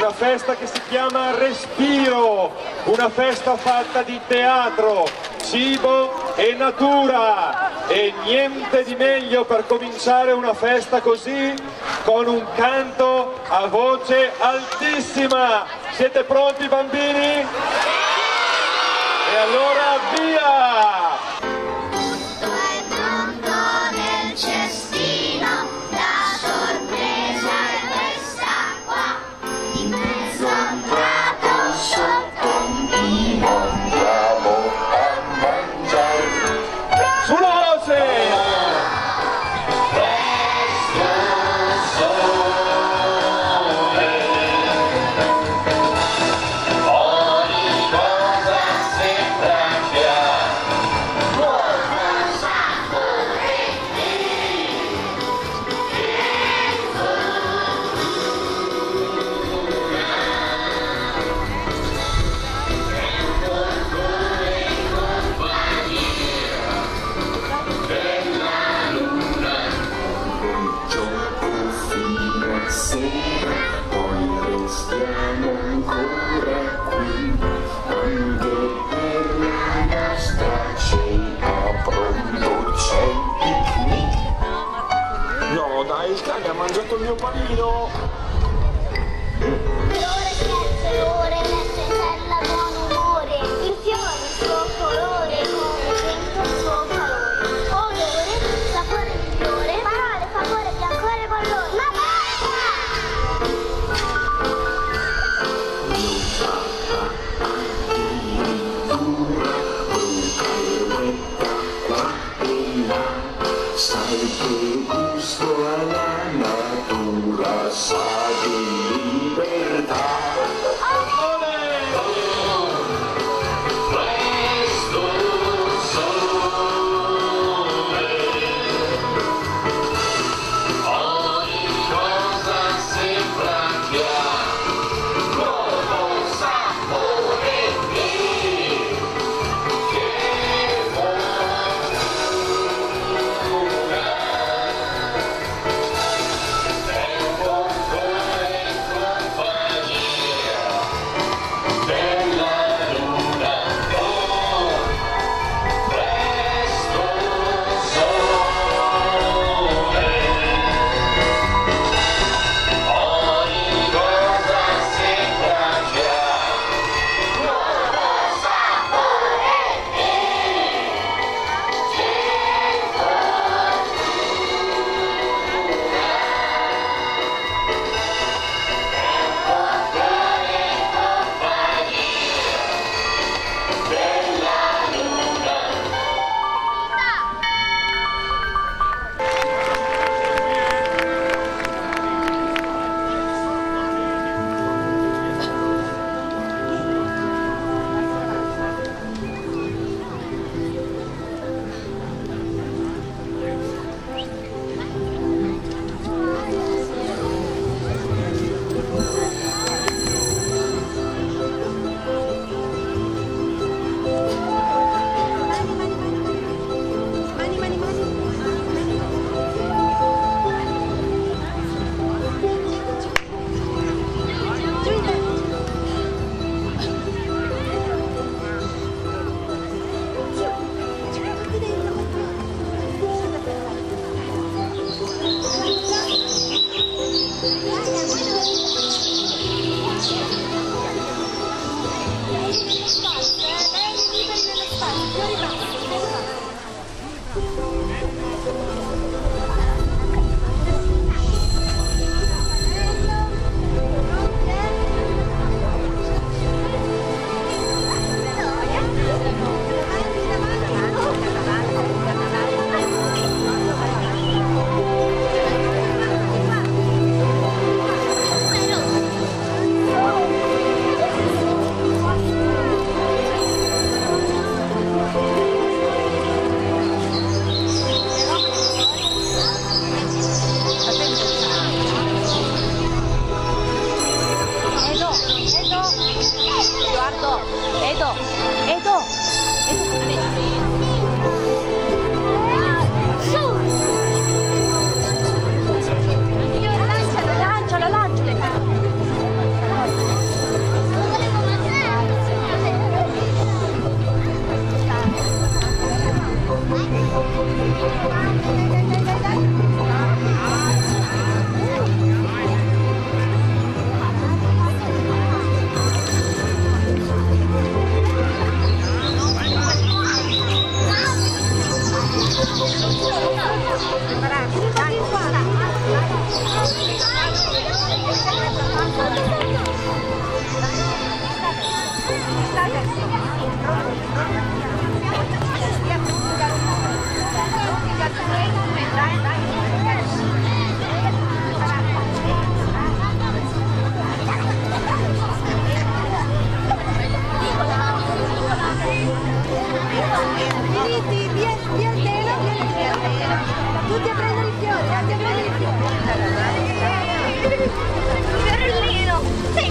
una festa che si chiama Respiro, una festa fatta di teatro, cibo e natura e niente di meglio per cominciare una festa così con un canto a voce altissima. Siete pronti bambini? E allora via! partido. the. Fiorellino, sei!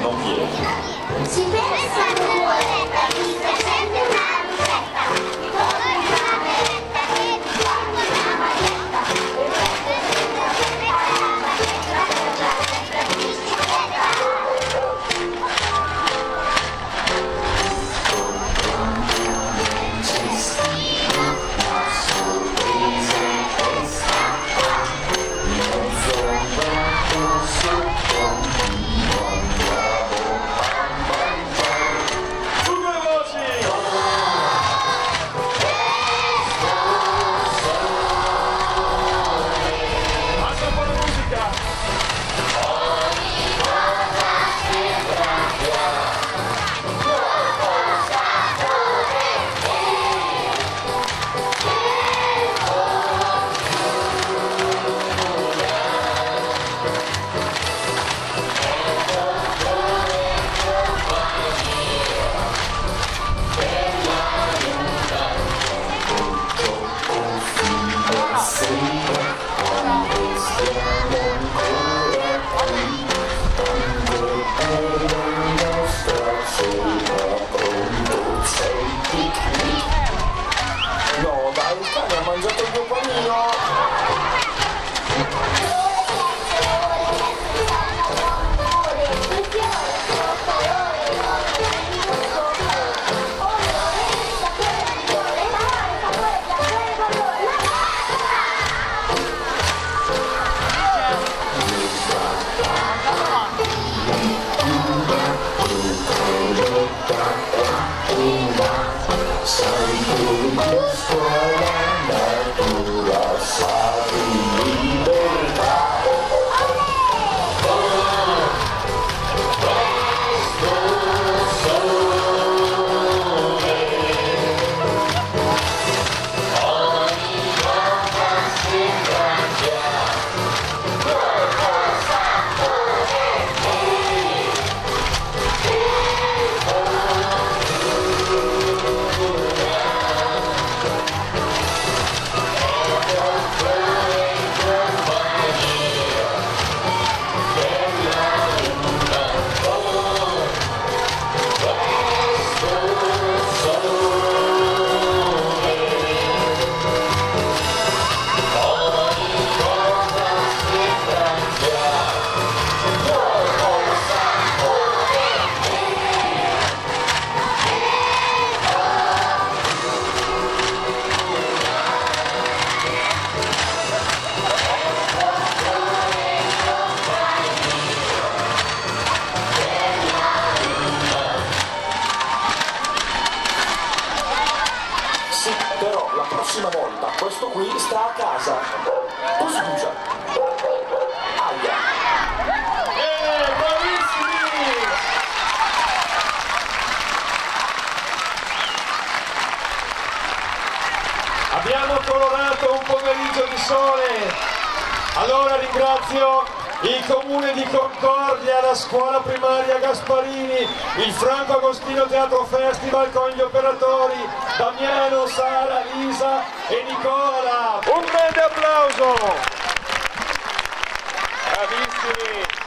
Non viene. Si pensa a due, chi si Oh, scusa. Aia. Bravissimi! Abbiamo colorato un pomeriggio di sole. Allora ringrazio il comune di Concordia, la scuola primaria Gasparini, il Franco Agostino Teatro Festival con gli operatori Damiano, Sara, Lisa e Nicola. Un grande applauso! Bravissimi!